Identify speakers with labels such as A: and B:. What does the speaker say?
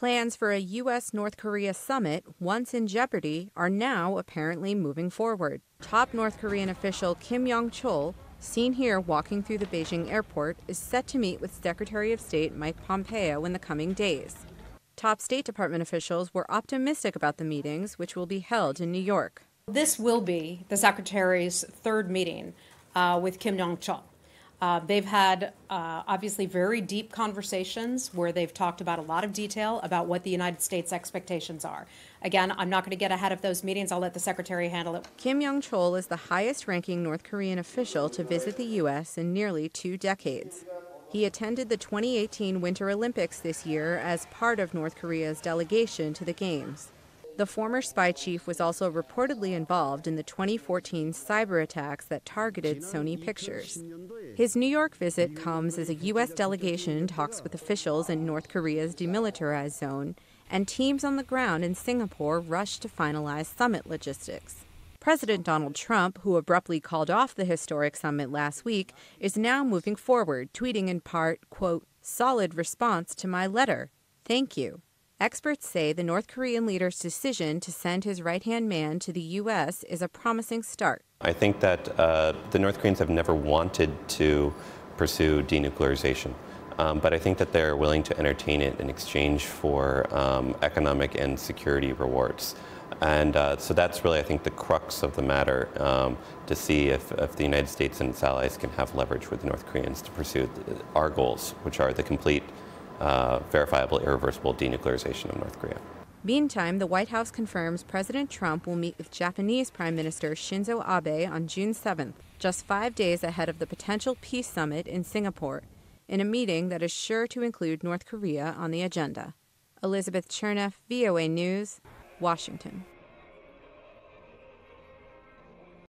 A: Plans for a U.S. North Korea summit, once in jeopardy, are now apparently moving forward. Top North Korean official Kim Yong chol, seen here walking through the Beijing airport, is set to meet with Secretary of State Mike Pompeo in the coming days. Top State Department officials were optimistic about the meetings, which will be held in New York.
B: This will be the Secretary's third meeting uh, with Kim Yong chol. Uh, they've had uh, obviously very deep conversations where they've talked about a lot of detail about what the United States expectations are. Again, I'm not going to get ahead of those meetings. I'll let the Secretary handle it.
A: Kim Yong chol is the highest ranking North Korean official to visit the U.S. in nearly two decades. He attended the 2018 Winter Olympics this year as part of North Korea's delegation to the Games. The former spy chief was also reportedly involved in the 2014 cyber attacks that targeted Sony Pictures. His New York visit comes as a U.S. delegation talks with officials in North Korea's demilitarized zone, and teams on the ground in Singapore rush to finalize summit logistics. President Donald Trump, who abruptly called off the historic summit last week, is now moving forward, tweeting in part, quote, solid response to my letter. Thank you. Experts say the North Korean leader's decision to send his right hand man to the U.S. is a promising start.
C: I think that uh, the North Koreans have never wanted to pursue denuclearization. Um, but I think that they're willing to entertain it in exchange for um, economic and security rewards. And uh, so that's really, I think, the crux of the matter um, to see if, if, the United States and its allies can have leverage with the North Koreans to pursue our goals, which are the complete uh, verifiable, irreversible denuclearization of North Korea.
A: Meantime, the White House confirms President Trump will meet with Japanese Prime Minister Shinzo Abe on June 7th, just five days ahead of the potential peace summit in Singapore, in a meeting that is sure to include North Korea on the agenda. Elizabeth Cherneff, VOA News, Washington.